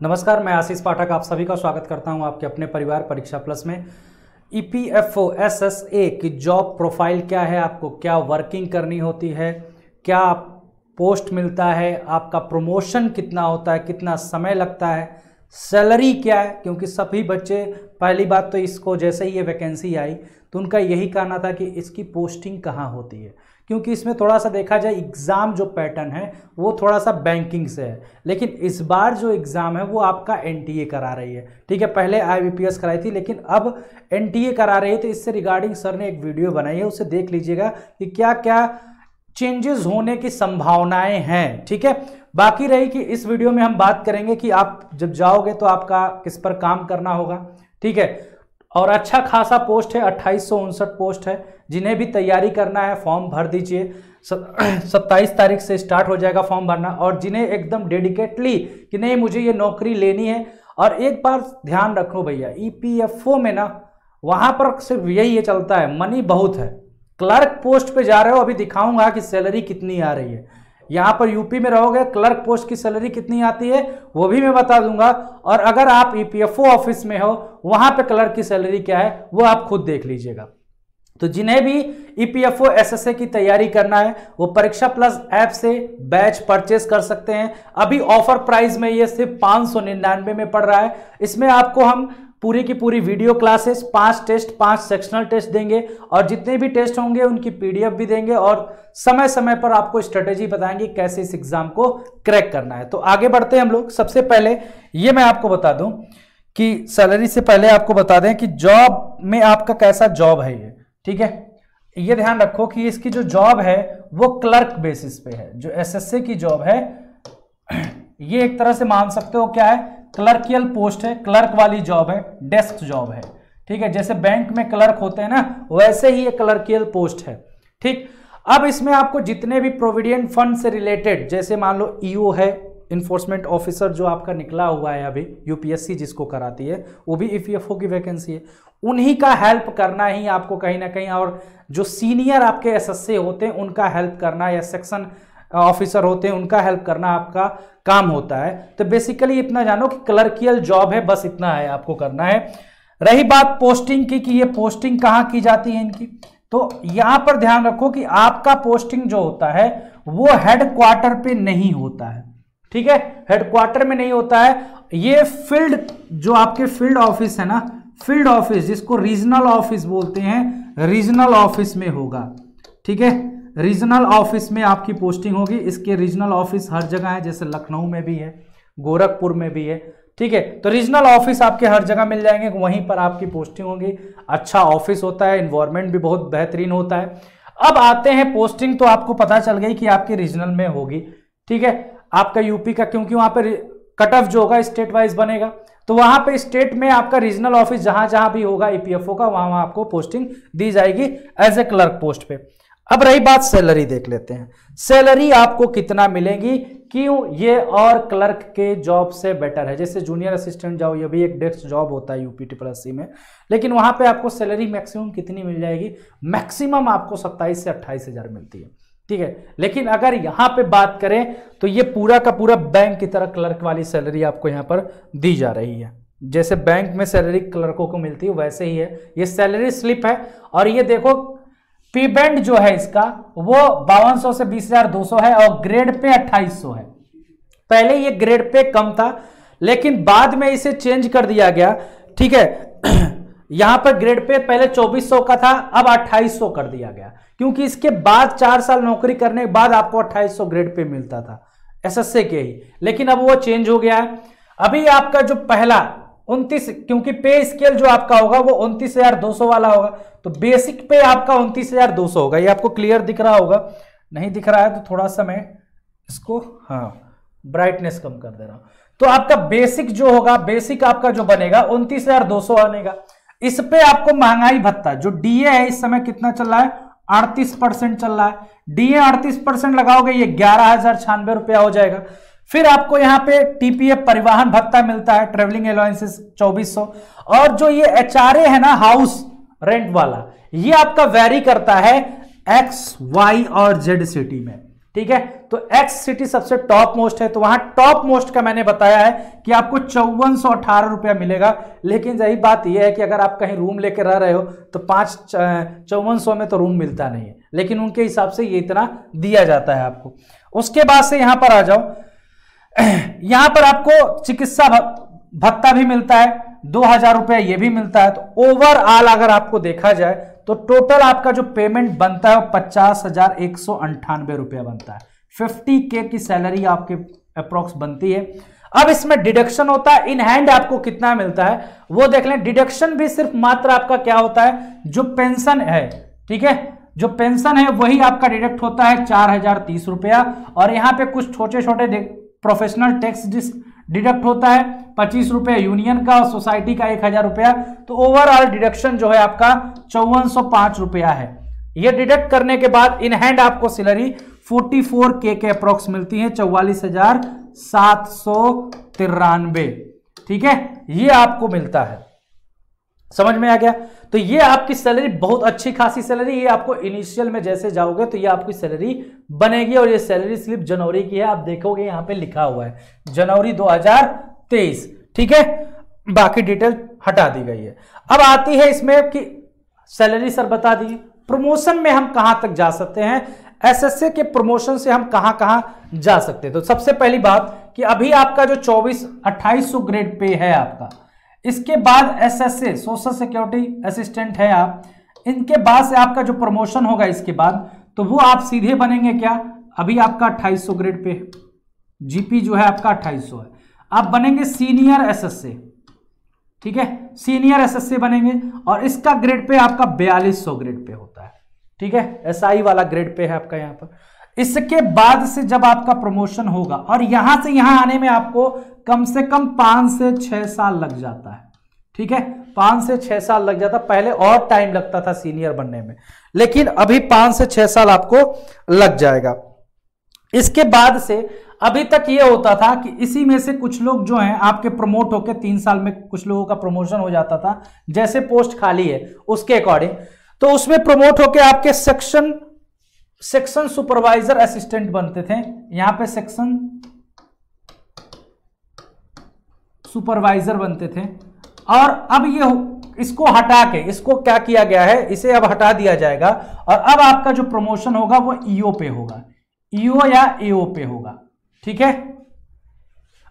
नमस्कार, मैं आशीष पाठक आप सभी का स्वागत करता हूँ आपके अपने परिवार परीक्षा प्लस में। E P F O S S A की जॉब प्रोफ़ाइल क्या है? आपको क्या वर्किंग करनी होती है? क्या पोस्ट मिलता है? आपका प्रमोशन कितना होता है? कितना समय लगता है? सैलरी क्या है? क्योंकि सभी बच्चे, पहली बात तो इसको जैसे ही ये वैकेंसी आई तो उनका यही कहना था कि इसकी पोस्टिंग कहाँ होती है। क्योंकि इसमें थोड़ा सा देखा जाए, एग्ज़ाम जो पैटर्न है, वो थोड़ा सा बैंकिंग से है। लेकिन इस बार जो एग्ज़ाम है, वो आपका एनटीए करा रही है। ठीक है, पहले आईबीपीएस कराई थी, लेकिन अब एनटीए करा रही है तो इससे रिगार्डिंग सर ने एक वीडियो बनाई है, उसे देख लीजिएगा कि क्या क्या चेंजेस होने की संभावनाएँ हैं। ठीक है, बाकी रही कि इस वीडियो में हम बात करेंगे कि आप जब जाओगे तो आपका किस पर काम करना होगा। ठीक है और अच्छा खासा पोस्ट है, अट्ठाईस पोस्ट है। जिन्हें भी तैयारी करना है, फॉर्म भर दीजिए। सत्ताईस तारीख से स्टार्ट हो जाएगा फॉर्म भरना और जिन्हें एकदम डेडिकेटली कि नहीं, मुझे ये नौकरी लेनी है। और एक बार ध्यान रखो भैया ईपीएफओ में ना, वहाँ पर सिर्फ़ यही ये चलता है, मनी बहुत है। क्लर्क पोस्ट पे जा रहे हो, अभी दिखाऊँगा कि सैलरी कितनी आ रही है। यहाँ पर यूपी में रहोगे, क्लर्क पोस्ट की सैलरी कितनी आती है, वो भी मैं बता दूँगा। और अगर आप ईपीएफओ ऑफ़िस में हो, वहाँ पे क्लर्क की सैलरी क्या है, वो आप खुद देख लीजिएगा। तो जिन्हें भी ईपीएफओ एसएसए की तैयारी करना है, वो परीक्षा प्लस ऐप से बैच परचेस कर सकते हैं। अभी ऑफ़र प्राइस में ये सिर्फ़ पाँच सौ निन्यानवे में पड़ रहा है। इसमें आपको हम पूरी की पूरी वीडियो क्लासेस, पाँच टेस्ट, पाँच सेक्शनल टेस्ट देंगे और जितने भी टेस्ट होंगे, उनकी पीडीएफ भी देंगे और समय समय पर आपको स्ट्रेटेजी बताएँगे कैसे इस एग्ज़ाम को क्रैक करना है। तो आगे बढ़ते हैं हम लोग। सबसे पहले ये मैं आपको बता दूँ कि सैलरी से पहले आपको बता दें कि जॉब में आपका कैसा जॉब है ये, ठीक है? ये ध्यान रखो कि इसकी जो जॉब है, वो क्लर्क बेसिस पे है। जो एसएससी की जॉब है, ये एक तरह से मान सकते हो क्या है? क्लर्कियल पोस्ट है, क्लर्क वाली जॉब है, डेस्क जॉब है। ठीक है, जैसे बैंक में क्लर्क होते हैं ना, वैसे ही एक क्लर्कियल पोस्ट है। ठीक, अब इसमें आपको जितने भी प्रोविडेंट फंड से रिलेटेड, जैसे मान लो ईओ है इन्फोर्समेंट ऑफिसर जो आपका निकला हुआ है अभी यूपीएससी जिसको कराती है, वो भी ईपीएफओ की वैकेंसी है। उन्हीं का हेल्प करना ही आपको कहीं ना कहीं, और जो सीनियर आपके एसएससी होते हैं, उनका हेल्प करना या सेक्शन ऑफिसर होते हैं, उनका हेल्प करना आपका काम होता है। तो बेसिकली इतना जानो कि क्लर्कियल जॉब है, बस इतना है आपको करना है। रही बात पोस्टिंग की कि ये पोस्टिंग कहाँ की जाती है इनकी? तो यहाँ पर ध्यान रखो कि आपका पोस्टिंग जो होता है, वो हेडक्वार्टर पे नहीं होता है। ठीक है? हेडक्वार्टर में नहीं होता है। ये फ़ील्ड जो आपके फ़ील्ड ऑफ़िस है ना फ़ील्ड ऑफ़िस जिसको रीजनल ऑफ़िस बोलते हैं रीजनल ऑफ़िस में होगा। ठीक है? रीजनल ऑफ़िस में आपकी पोस्टिंग होगी। इसके रीजनल ऑफ़िस हर जगह है, जैसे लखनऊ में भी है, गोरखपुर में भी है। ठीक है? तो रीजनल ऑफ़िस आपके हर जगह मिल जाएँगे, वहीं पर आपकी पोस्टिंग होगी। अच्छा ऑफ़िस होता है इन्वायरमेंट भी बहुत बेहतरीन होता है। अब आते हैं पोस्टिंग तो आपको पता चल गई कि आपकी रीजनल में होगी। ठीक है? आपका यूपी का, क्योंकि वहाँ पर कट ऑफ़ जो होगा स्टेट वाइज बनेगा। तो वहाँ पे स्टेट में आपका रीजनल ऑफ़िस जहाँ जहाँ भी होगा ईपीएफओ का वहाँ वहाँ आपको पोस्टिंग दी जाएगी एज ए क्लर्क पोस्ट पे। अब रही बात सैलरी देख लेते हैं। सैलरी आपको कितना मिलेगी? क्यों? ये और क्लर्क के जॉब से बेटर है। जैसे जूनियर असिस्टेंट जाओ, ये भी एक डेस्क जॉब होता है यूपी प्लस सी में। लेकिन वहाँ पे आपको सैलरी मैक्सिमम कितनी मिल जाएगी? मैक्सिमम आपको सत्ताईस से अट्ठाईस हज़ार मिलती है। ठीक है? लेकिन अगर यहाँ पे बात करें तो ये पूरा का पूरा बैंक की तरह क्लर्क वाली सैलरी आपको यहाँ पर दी जा रही है। जैसे बैंक में सैलरी क्लर्कों को मिलती है, वैसे ही है। ये सैलरी स्लिप है। और ये देखो पी बैंड जो है इसका, वो बावन से बीस है और ग्रेड पे अट्ठाईस है। पहले ये ग्रेड पे कम था, लेकिन बाद में इसे चेंज कर दिया गया। ठीक है? यहाँ पर ग्रेड पे पहले 2400 का था, अब 2800 कर दिया गया। क्योंकि इसके बाद चार साल नौकरी करने के बाद आपको 2800 ग्रेड पे मिलता था। एसएससी के ही। लेकिन अब वो चेंज हो गया है। अभी आपका जो पहला उनतीस, क्योंकि पे स्केल जो आपका होगा वो उनतीस हज़ार दो सौ वाला होगा। तो बेसिक पे आपका उनतीस हज़ार दो सौ होगा। ये आपको क्लियर दिख रहा होगा। नहीं दिख रहा है तो थोड़ा सा मैं इसको हाँ ब्राइटनेस कम कर दे रहा हूँ। तो आपका बेसिक जो होगा बेसिक आपका जो बनेगा, उनतीस हज़ार दो सौ आनेगा इस पे आपको महँगाई भत्ता, जो डीए है, इस समय कितना चल रहा है? अड़तीस परसेंट चल रहा है। डीए अड़तीस परसेंट लगाओगे, ये ग्यारह हज़ार छियानवे रुपया हो जाएगा। फिर आपको यहाँ पे टीपीएफ परिवहन भत्ता मिलता है ट्रेवलिंग अलाउंसेस 2400 और जो ये एच है ना हाउस रेंट वाला, ये आपका वेरी करता है एक्स वाई और जेड सिटी में। ठीक है? तो एक्स सिटी सबसे टॉप मोस्ट है तो वहाँ टॉप मोस्ट का मैंने बताया है कि आपको चौवन अठारह रुपया मिलेगा। लेकिन यही बात यह है कि अगर आप कहीं रूम लेकर रह रहे हो तो पाँच चौवन में तो रूम मिलता नहीं है। लेकिन उनके हिसाब से ये इतना दिया जाता है आपको। उसके बाद से यहाँ पर आ जाओ यहाँ पर आपको चिकित्सा भत्ता भी मिलता है, दो हज़ार रुपया ये भी मिलता है। तो ओवरऑल अगर आपको देखा जाए तो टोटल आपका जो पेमेंट बनता है वो पचास हज़ार एक सौ अंठानवे रुपया बनता है। फिफ्टी के की सैलरी आपके अप्रोक्स बनती है। अब इसमें डिडक्शन होता है इन हैंड आपको कितना मिलता है, वो देख लें डिडक्शन भी सिर्फ़ मात्र आपका क्या होता है, जो पेंशन है, ठीक है? जो पेंशन है, वही आपका डिडक्ट होता है चार हज़ार तीस रुपया। और यहाँ पे कुछ छोटे छोटे प्रोफेशनल टैक्स डिडक्ट होता है, पच्चीस रुपये यूनियन का और सोसाइटी का एक हज़ार रुपया। तो ओवरऑल डिडक्शन जो है आपका चौवन सौ पाँच रुपया है। ये डिडक्ट करने के बाद इन हैंड आपको सैलरी फोर्टी फोर के के अप्रोक्स मिलती है, चौवालीस हज़ार सात सौ तिरानबे ठीक है? ये आपको मिलता है। समझ में आ गया? तो ये आपकी सैलरी बहुत अच्छी खासी सैलरी ये आपको इनिशियल में जैसे जाओगे तो ये आपकी सैलरी बनेगी और ये सैलरी स्लिप जनवरी की है, आप देखोगे यहाँ पे लिखा हुआ है। जनवरी 2023 ठीक है? बाकी डिटेल हटा दी गई है। अब आती है इसमें कि सैलरी सर बता दी प्रमोशन में हम कहाँ तक जा सकते हैं? एसएसए के प्रमोशन से हम कहाँ कहाँ जा सकते हैं? तो सबसे पहली बात कि अभी आपका जो 24 2800 ग्रेड पे है आपका इसके बाद एसएसए सोशल सिक्योरिटी असिस्टेंट है आप। इनके बाद से आपका जो प्रमोशन होगा इसके बाद तो वो आप सीधे बनेंगे क्या? अभी आपका 2800 ग्रेड पे जीपी जो है आपका 2800 है। आप बनेंगे सीनियर एसएसए ठीक है? सीनियर एसएसए बनेंगे और इसका ग्रेड पे आपका बयालीस ग्रेड पे होता है। ठीक है? एसआई वाला ग्रेड पे है आपका यहाँ पर। इसके बाद से जब आपका प्रमोशन होगा, और यहाँ से यहाँ आने में आपको कम से कम पाँच से छह साल लग जाता है। ठीक है? पाँच से छह साल लग जाता, पहले और टाइम लगता था सीनियर बनने में। लेकिन अभी पाँच से छह साल आपको लग जाएगा। इसके बाद से अभी तक ये होता था कि इसी में से कुछ लोग जो हैं, आपके प्रमोट होकर तीन साल में कुछ लोगों का प्रमोशन हो जाता था, जैसे पोस्ट खाली है, उसके अकॉर्डिंग तो उसमें प्रमोट होकर आपके सेक्शन सेक्शन सुपरवाइजर असिस्टेंट बनते थे। यहाँ पे सेक्शन सुपरवाइजर बनते थे। और अब ये इसको हटा के, इसको क्या किया गया है? इसे अब हटा दिया जाएगा। और अब आपका जो प्रमोशन होगा वो ईओ पे होगा। ईओ या एओ पे होगा। ठीक है?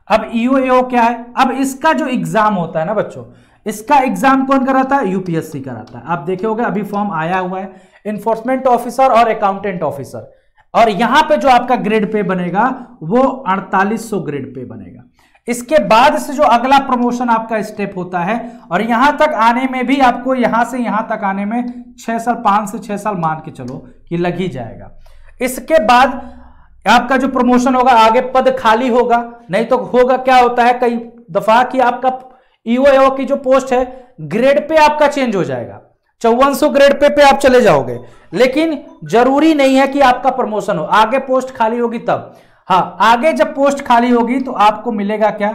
अब ईओ, एओ क्या है? अब इसका जो एग्ज़ाम होता है ना बच्चों, इसका एग्ज़ाम कौन कराता है? यूपीएससी कराता है। आप देखे होगे, अभी फॉर्म आया हुआ है। इन्फोर्समेंट ऑफिसर और अकाउंटेंट ऑफिसर और यहाँ पे जो आपका ग्रेड पे बनेगा, वो 4800 ग्रेड पे बनेगा. इसके बाद से जो अगला प्रमोशन आपका स्टेप होता है, और यहाँ तक आने में भी आपको यहाँ से यहाँ तक आने में छह साल, पाँच से छह साल मान के चलो कि लग ही जाएगा. इसके बाद आपका जो प्रमोशन होगा, आगे पद खाली होगा. नहीं तो होगा क्या होता है? कई दफ़ा कि आपका ईओ की जो पोस्ट है ग्रेड पे आपका चेंज हो जाएगा. चौवन सौ ग्रेड पे पे आप चले जाओगे। लेकिन ज़रूरी नहीं है कि आपका प्रमोशन हो। आगे पोस्ट खाली होगी तब। हाँ आगे जब पोस्ट खाली होगी तो आपको मिलेगा क्या?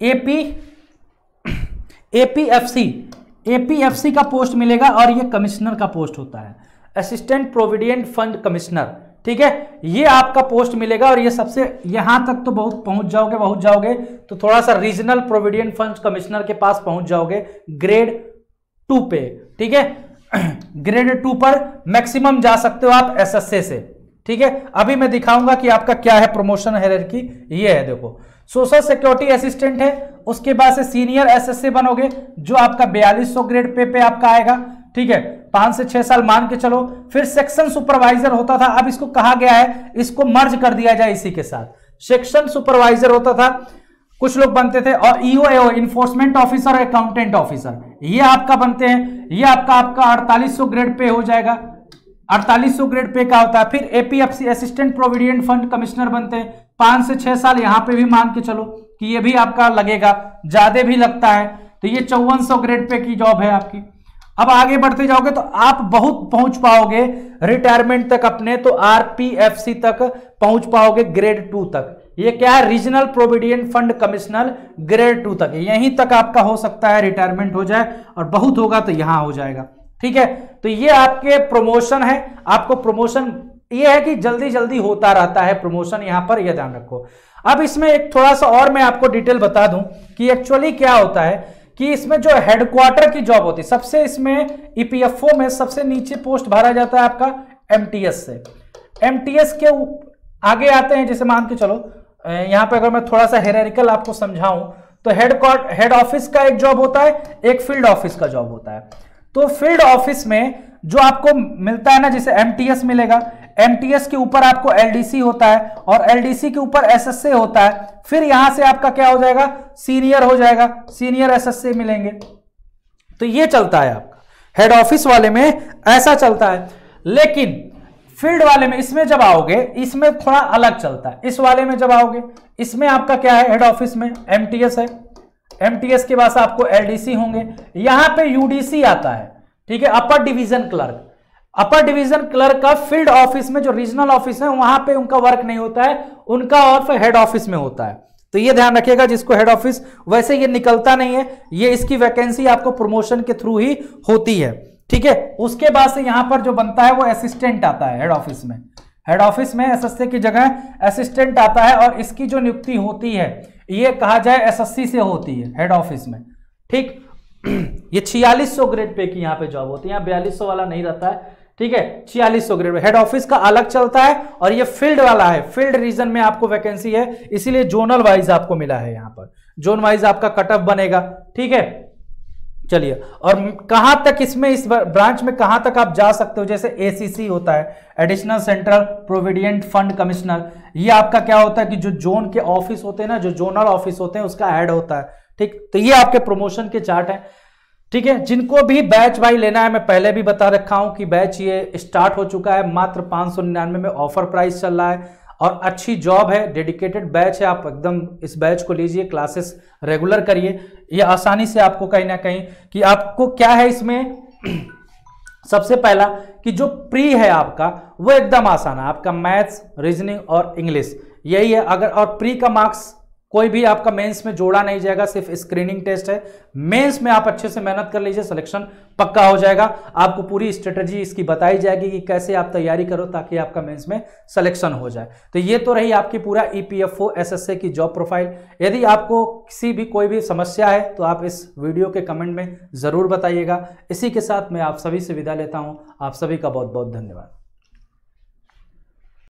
एपी एपीएफसी एपीएफसी का पोस्ट मिलेगा और ये कमिश्नर का पोस्ट होता है। असिस्टेंट प्रोविडेंट फंड कमिश्नर ठीक है? ये आपका पोस्ट मिलेगा और ये सबसे यहाँ तक तो बहुत पहुँच जाओगे पहुँच जाओगे। तो थोड़ा सा रीजनल प्रोविडेंट फंड कमिश्नर के पास पहुँच जाओगे ग्रेड टू पे, ठीक है? ग्रेड टू पर मैक्सिमम जा सकते हो आप एसएसए से, ठीक है? अभी मैं दिखाऊँगा कि आपका क्या है प्रमोशन की ये है देखो सोशल सिक्योरिटी असिस्टेंट है, उसके बाद से सीनियर एसएसए बनोगे, जो आपका बयालीस ग्रेड पे पे आपका आएगा। ठीक है, पाँच से छह साल मान के चलो, फिर सेक्शन सुपरवाइजर होता था, अब इसको कहा गया है, इसको मर्ज कर दिया जाए इसी के साथ। सेक्शन सुपरवाइजर होता था, कुछ लोग बनते थे, और EO enforcement officer accountant officer ये आपका बनते हैं, ये आपका आपका अड़तालीस ग्रेड पे हो जाएगा। अड़तालीस ग्रेड पे का होता है, फिर APFC assistant provident fund commissioner बनते हैं। पाँच से छह साल यहाँ पे भी मान के चलो कि ये भी आपका लगेगा, ज़्यादा भी लगता है। तो ये चौवन ग्रेड पे की जॉब है आपकी। अब आगे बढ़ते जाओगे तो आप बहुत पहुँच पाओगे रिटायरमेंट तक अपने तो आरपीएफसी तक पहुँच पाओगे ग्रेड टू तक। ये क्या है? Regional provident fund commissioner grade two तक। यहीं तक आपका हो सकता है रिटायरमेंट हो जाए और बहुत होगा तो यहाँ हो जाएगा। ठीक है? तो ये आपके प्रमोशन है। आपको प्रमोशन ये है कि जल्दी जल्दी होता रहता है प्रमोशन यहाँ पर यह ध्यान रखो। अब इसमें एक थोड़ा सा और मैं आपको डिटेल बता दूँ कि एक्चुअली क्या होता है? कि इसमें जो हेडक्वार्टर की जॉब होती है सबसे इसमें ईपीएफओ में सबसे नीचे पोस्ट भरा जाता है आपका एमटीएस से। एमटीएस के आगे आते हैं, जैसे मान के चलो यहाँ पे अगर मैं थोड़ा सा हेरिकल आपको समझाऊं तो हेड हेड ऑफ़िस का एक जॉब होता है, एक फ़ील्ड ऑफ़िस का जॉब होता है। तो फ़ील्ड ऑफ़िस में जो आपको मिलता है ना, जैसे एमटीएस मिलेगा। एमटीएस के ऊपर आपको एलडीसी होता है और एलडीसी के ऊपर एसएसए होता है। फिर यहाँ से आपका क्या हो जाएगा? सीनियर हो जाएगा। सीनियर एसएसए मिलेंगे। तो ये चलता है आपका। हेड ऑफ़िस वाले में ऐसा चलता है। लेकिन फ़ील्ड वाले में इसमें जब आओगे, इसमें थोड़ा अलग चलता है। इस वाले में जब आओगे, इसमें आपका क्या है? हेड ऑफ़िस में एमटीएस है। एमटीएस के पास आपको एलडीसी होंगे। यहाँ पे यूडीसी आता है। ठीक है upper division clerk upper division clerk का फ़ील्ड ऑफ़िस में जो रीजनल ऑफ़िस है, वहाँ पे उनका वर्क नहीं होता है, उनका और हेड ऑफ़िस में होता है। तो ये ध्यान रखिएगा, जिसको हेड ऑफ़िस वैसे ये निकलता नहीं है, ये इसकी वैकेंसी आपको प्रमोशन के थ्रू ही होती है। ठीक है, उसके बाद से यहाँ पर जो बनता है, वो असिस्टेंट आता है हेड ऑफ़िस में। हेड ऑफ़िस में एसएससी की जगह असिस्टेंट आता है और इसकी जो नियुक्ति होती है, ये कहा जाए एसएससी से होती है हेड ऑफ़िस में। ठीक ये छियालीस सौ ग्रेड पे की यहाँ पे जॉब होती है। यहाँ बयालीस सौ वाला नहीं रहता है। ठीक है? छियालीस सौ ग्रेड हेड ऑफ़िस का अलग चलता है और ये फ़ील्ड वाला है। फ़ील्ड रीजन में आपको वैकेंसी है, इसीलिए जोनल वाइज आपको मिला है यहाँ पर। जोन वाइज आपका कट ऑफ़ बनेगा। ठीक है? चलिए। और कहाँ तक इसमें, इस ब्रांच में कहाँ तक आप जा सकते हो? जैसे एसीसी होता है additional central provident fund commissioner ये आपका क्या होता है कि जो जोन के ऑफ़िस होते हैं ना, जो जोनल ऑफ़िस होते हैं, उसका हेड होता है। ठीक? तो ये आपके प्रमोशन के चार्ट है। ठीक है? जिनको भी बैच भाई लेना है, मैं पहले भी बता रखा हूँ कि बैच ये स्टार्ट हो चुका है। मात्र पाँच में ऑफ़र प्राइस चल रहा है और अच्छी जॉब है। डेडिकेटेड बैच है। आप एकदम इस बैच को लीजिए क्लासेस रेगुलर करिए। ये आसानी से आपको कहीं ना कहीं कि आपको क्या है इसमें? सबसे पहला कि जो प्री है आपका, वो एकदम आसान है। आपका मैथ्स रीजनिंग और इंग्लिश यही है। अगर और प्री का मार्क्स कोई भी आपका मेंस में जोड़ा नहीं जाएगा, सिर्फ़ स्क्रीनिंग टेस्ट है। मेंस में आप अच्छे से मेहनत कर लीजिए सिलेक्शन पक्का हो जाएगा। आपको पूरी स्ट्रेटजी इसकी बताई जाएगी कि कैसे आप तैयारी करो ताकि आपका मेंस में सिलेक्शन हो जाए। तो ये तो रही आपकी पूरा ईपीएफओ एसएसए की जॉब प्रोफ़ाइल यदि आपको किसी भी कोई भी समस्या है तो आप इस वीडियो के कमेंट में ज़रूर बताइएगा। इसी के साथ मैं आप सभी से विदा लेता हूँ। आप सभी का बहुत बहुत धन्यवाद।